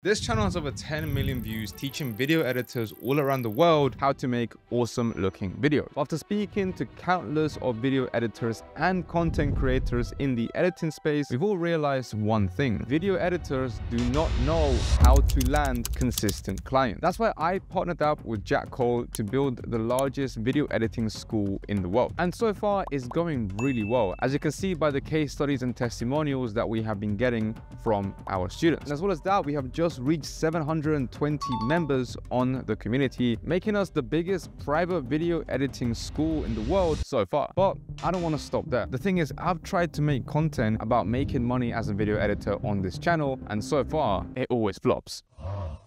This channel has over 10 million views teaching video editors all around the world how to make awesome looking videos. After speaking to countless of video editors and content creators in the editing space, we've all realized one thing. Video editors do not know how to land consistent clients. That's why I partnered up with Jack Cole to build the largest video editing school in the world. And so far it's going really well, as you can see by the case studies and testimonials that we have been getting from our students. And as well as that, we have just just reached 720 members on the community, making us the biggest private video editing school in the world so far. But I don't want to stop there. The thing is, I've tried to make content about making money as a video editor on this channel, and so far, it always flops. Ah,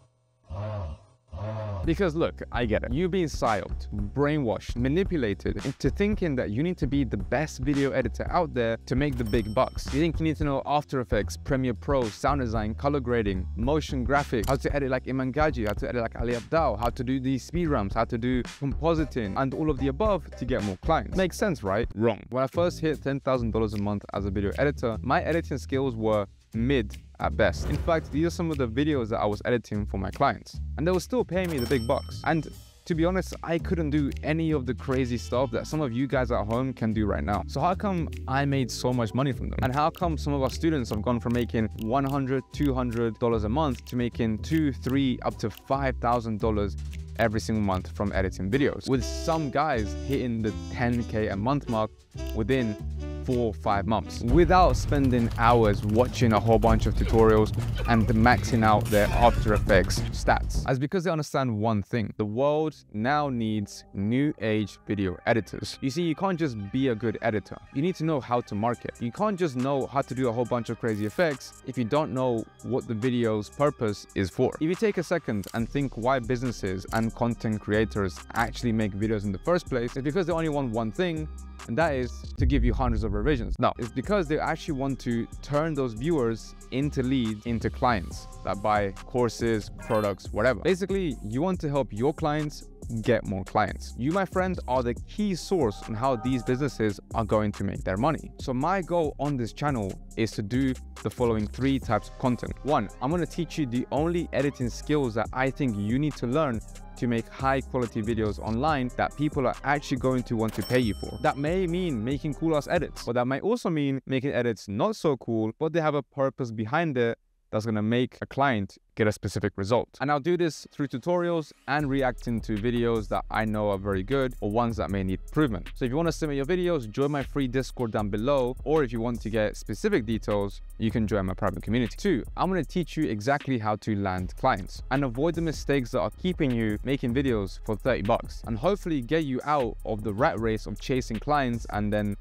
ah. Ah. Because look, I get it. You've been psyoped, brainwashed, manipulated into thinking that you need to be the best video editor out there to make the big bucks. You think you need to know After Effects, Premiere Pro, sound design, color grading, motion graphics, how to edit like Iman Gadzhi, how to edit like Ali Abdaal, how to do these speed ramps, how to do compositing, and all of the above to get more clients. Makes sense, right? Wrong. When I first hit $10,000 a month as a video editor, my editing skills were mid at best. In fact, these are some of the videos that I was editing for my clients and they were still paying me the big bucks. And to be honest, I couldn't do any of the crazy stuff that some of you guys at home can do right now. So how come I made so much money from them? And how come some of our students have gone from making 100, 200 dollars a month to making two, three, up to five thousand dollars every single month from editing videos? With some guys hitting the 10k a month mark within four or five months without spending hours watching a whole bunch of tutorials and maxing out their After Effects stats. As because they understand one thing, the world now needs new age video editors. You see, you can't just be a good editor. You need to know how to market. You can't just know how to do a whole bunch of crazy effects if you don't know what the video's purpose is for. If you take a second and think why businesses and content creators actually make videos in the first place, it's because they only want one thing and that is to give you hundreds of revisions. Now, it's because they actually want to turn those viewers into leads, into clients that buy courses, products, whatever. Basically, you want to help your clients get more clients. You, my friends, are the key source on how these businesses are going to make their money. So my goal on this channel is to do the following three types of content. One, I'm going to teach you the only editing skills that I think you need to learn to make high quality videos online that people are actually going to want to pay you for. That may mean making cool ass edits, but that might also mean making edits not so cool, but they have a purpose behind it that's to make a client get a specific result. And I'll do this through tutorials and reacting to videos that I know are very good or ones that may need improvement. So if you want to submit your videos, join my free Discord down below. Or if you want to get specific details, you can join my private community. Two, I'm to teach you exactly how to land clients and avoid the mistakes that are keeping you making videos for 30 bucks and hopefully get you out of the rat race of chasing clients and then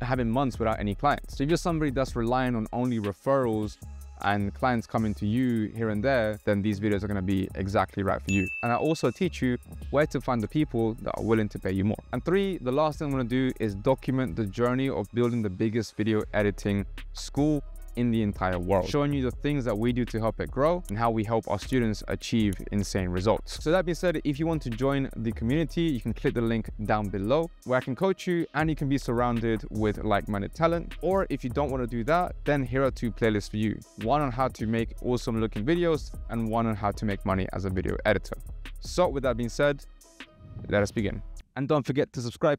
having months without any clients. So if you're somebody that's relying on only referrals and clients coming to you here and there, then these videos are going to be exactly right for you. And I also teach you where to find the people that are willing to pay you more. And three, the last thing I'm going to do is document the journey of building the biggest video editing school in the entire world, showing you the things that we do to help it grow and how we help our students achieve insane results. So that being said, if you want to join the community, you can click the link down below where I can coach you and you can be surrounded with like-minded talent. Or if you don't want to do that, then here are two playlists for you. One on how to make awesome looking videos and one on how to make money as a video editor. So with that being said, let us begin. And don't forget to subscribe.